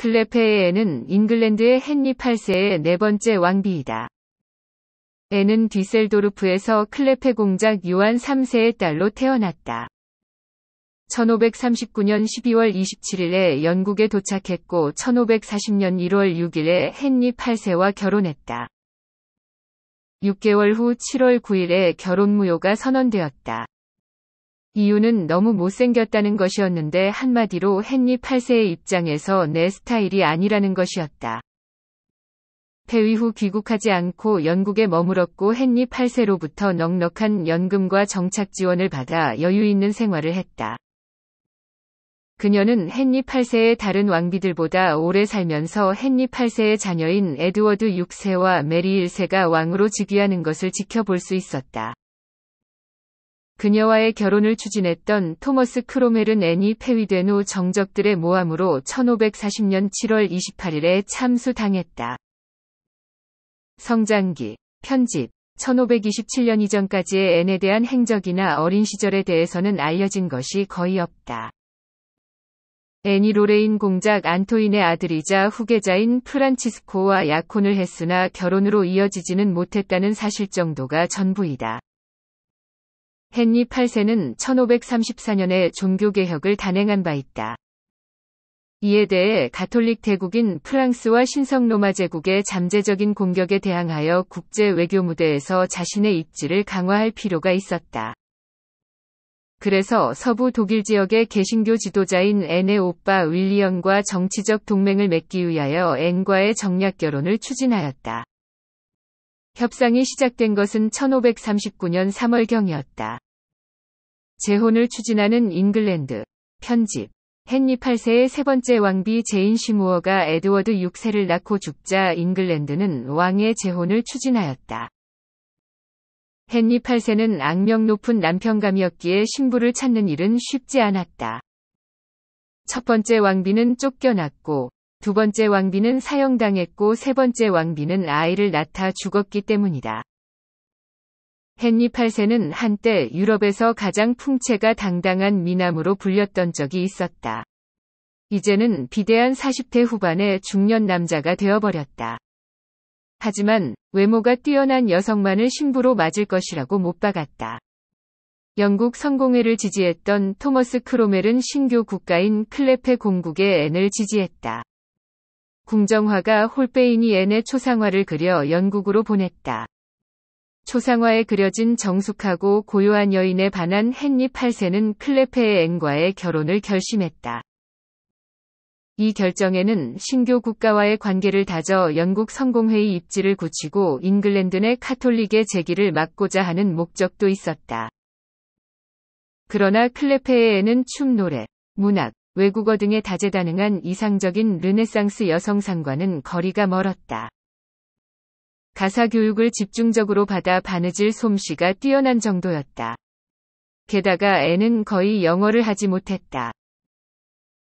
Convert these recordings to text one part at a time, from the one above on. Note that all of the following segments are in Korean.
클레페의 앤은 잉글랜드의 헨리 8세의 네 번째 왕비이다. 앤은 뒤셀도르프에서 클레페 공작 요한 3세의 딸로 태어났다. 1539년 12월 27일에 영국에 도착했고 1540년 1월 6일에 헨리 8세와 결혼했다. 6개월 후 7월 9일에 결혼 무효가 선언되었다. 이유는 너무 못생겼다는 것이었는데 한마디로 헨리 8세의 입장에서 내 스타일이 아니라는 것이었다. 폐위 후 귀국하지 않고 영국에 머물었고 헨리 8세로부터 넉넉한 연금과 정착 지원을 받아 여유 있는 생활을 했다. 그녀는 헨리 8세의 다른 왕비들보다 오래 살면서 헨리 8세의 자녀인 에드워드 6세와 메리 1세가 왕으로 즉위하는 것을 지켜볼 수 있었다. 그녀와의 결혼을 추진했던 토머스 크롬웰은 앤이 폐위된 후 정적들의 모함으로 1540년 7월 28일에 참수당했다. 성장기, 편집, 1527년 이전까지의 앤에 대한 행적이나 어린 시절에 대해서는 알려진 것이 거의 없다. 앤이 로레인 공작 안토인의 아들이자 후계자인 프란치스코와 약혼을 했으나 결혼으로 이어지지는 못했다는 사실 정도가 전부이다. 헨리 8세는 1534년에 종교개혁을 단행한 바 있다. 이에 대해 가톨릭 대국인 프랑스와 신성 로마 제국의 잠재적인 공격에 대항하여 국제 외교 무대에서 자신의 입지를 강화할 필요가 있었다. 그래서 서부 독일 지역의 개신교 지도자인 앤의 오빠 윌리엄과 정치적 동맹을 맺기 위하여 앤과의 정략 결혼을 추진하였다. 협상이 시작된 것은 1539년 3월경이었다. 재혼을 추진하는 잉글랜드 편집 헨리 8세의 세 번째 왕비 제인 시무어가 에드워드 6세를 낳고 죽자 잉글랜드는 왕의 재혼을 추진하였다. 헨리 8세는 악명 높은 남편감이었기에 신부를 찾는 일은 쉽지 않았다. 첫 번째 왕비는 쫓겨났고, 두 번째 왕비는 사형당했고 세 번째 왕비는 아이를 낳다 죽었기 때문이다. 헨리 8세는 한때 유럽에서 가장 풍채가 당당한 미남으로 불렸던 적이 있었다. 이제는 비대한 40대 후반의 중년 남자가 되어버렸다. 하지만 외모가 뛰어난 여성만을 신부로 맞을 것이라고 못 박았다. 영국 성공회를 지지했던 토머스 크로멜은 신교 국가인 클레페 공국의 앤을 지지했다. 궁정화가 홀베인이 앤의 초상화를 그려 영국으로 보냈다. 초상화에 그려진 정숙하고 고요한 여인에 반한 헨리 8세는 클레페의 앤과의 결혼을 결심했다. 이 결정에는 신교 국가와의 관계를 다져 영국 성공회의 입지를 굳히고 잉글랜드 내 카톨릭의 재기를 막고자 하는 목적도 있었다. 그러나 클레페의 앤은 춤 노래, 문학, 외국어 등에 다재다능한 이상적인 르네상스 여성상과는 거리가 멀었다. 가사 교육을 집중적으로 받아 바느질 솜씨가 뛰어난 정도였다. 게다가 앤은 거의 영어를 하지 못했다.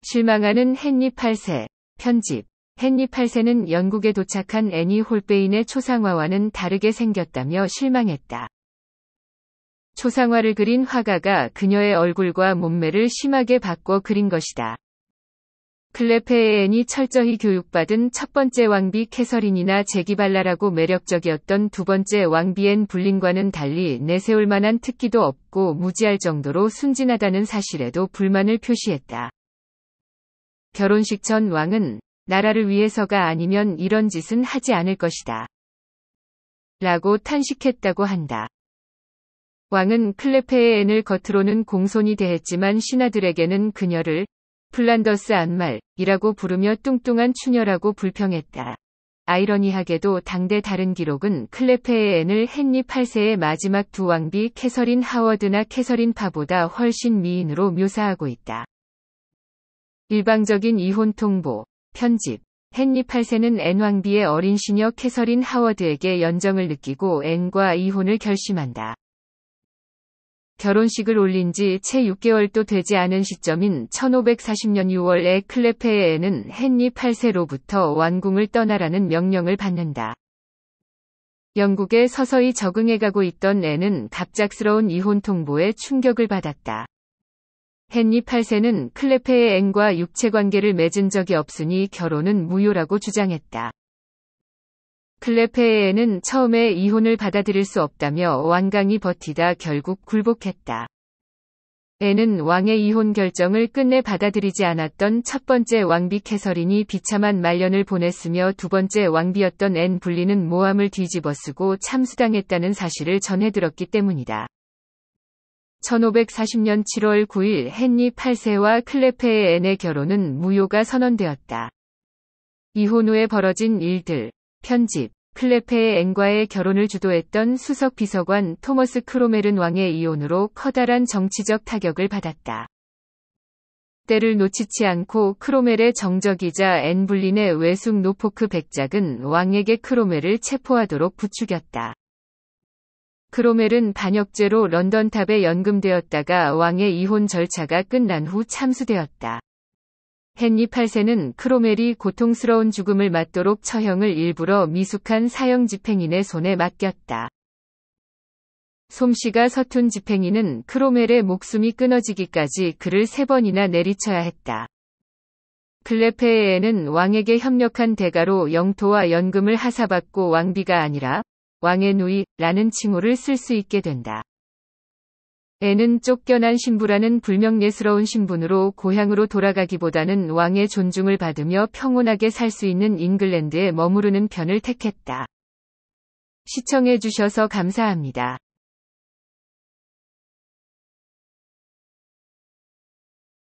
실망하는 헨리 8세. 편집. 헨리 8세는 영국에 도착한 앤이 홀베인의 초상화와는 다르게 생겼다며 실망했다. 초상화를 그린 화가가 그녀의 얼굴과 몸매를 심하게 바꿔 그린 것이다. 클레페의 앤이 철저히 교육받은 첫 번째 왕비 캐서린이나 재기발랄하고 매력적이었던 두 번째 왕비 앤 불린과는 달리 내세울 만한 특기도 없고 무지할 정도로 순진하다는 사실에도 불만을 표시했다. 결혼식 전 왕은 나라를 위해서가 아니면 이런 짓은 하지 않을 것이다. 라고 탄식했다고 한다. 왕은 클레페의 앤을 겉으로는 공손히 대했지만 신하들에게는 그녀를 플란더스 암말이라고 부르며 뚱뚱한 추녀라고 불평했다. 아이러니하게도 당대 다른 기록은 클레페의 앤을 헨리 8세의 마지막 두 왕비 캐서린 하워드나 캐서린 파보다 훨씬 미인으로 묘사하고 있다. 일방적인 이혼 통보, 편집. 헨리 8세는 앤 왕비의 어린 시녀 캐서린 하워드에게 연정을 느끼고 앤과 이혼을 결심한다. 결혼식을 올린 지 채 6개월도 되지 않은 시점인 1540년 6월에 클레페의 앤은 헨리 8세로부터 왕궁을 떠나라는 명령을 받는다. 영국에 서서히 적응해가고 있던 앤은 갑작스러운 이혼 통보에 충격을 받았다. 헨리 8세는 클레페의 앤과 육체관계를 맺은 적이 없으니 결혼은 무효라고 주장했다. 클레페의 앤은 처음에 이혼을 받아들일 수 없다며 완강히 버티다 결국 굴복했다. 앤은 왕의 이혼 결정을 끝내 받아들이지 않았던 첫 번째 왕비 캐서린이 비참한 말년을 보냈으며 두 번째 왕비였던 앤 불린은 모함을 뒤집어쓰고 참수당했다는 사실을 전해 들었기 때문이다. 1540년 7월 9일 헨리 8세와 클레페의 앤의 결혼은 무효가 선언되었다. 이혼 후에 벌어진 일들, 편집, 클레페의 앤과의 결혼을 주도했던 수석 비서관 토머스 크롬웰은 왕의 이혼으로 커다란 정치적 타격을 받았다. 때를 놓치지 않고 크롬웰의 정적이자 앤 불린의 외숙 노포크 백작은 왕에게 크롬웰을 체포하도록 부추겼다. 크로멜은 반역죄로 런던탑에 연금되었다가 왕의 이혼 절차가 끝난 후 참수되었다. 헨리 8세는 크로멜이 고통스러운 죽음을 맞도록 처형을 일부러 미숙한 사형 집행인의 손에 맡겼다. 솜씨가 서툰 집행인은 크로멜의 목숨이 끊어지기까지 그를 세 번이나 내리쳐야 했다. 클레페에는 왕에게 협력한 대가로 영토와 연금을 하사받고 왕비가 아니라 왕의 누이라는 칭호를 쓸 수 있게 된다. 애는 쫓겨난 신부라는 불명예스러운 신분으로 고향으로 돌아가기보다는 왕의 존중을 받으며 평온하게 살 수 있는 잉글랜드에 머무르는 편을 택했다. 시청해주셔서 감사합니다.